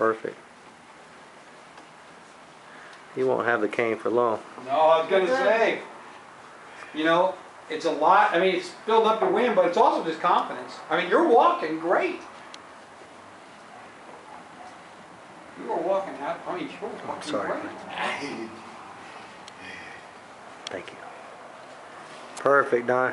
Perfect. You won't have the cane for long. No, I was gonna say, you know, it's a lot, I mean, it's building up your wind, but it's also just confidence. I mean, you're walking great. You are walking out, I mean, you're walking sorry. great. Thank you. Perfect, Don.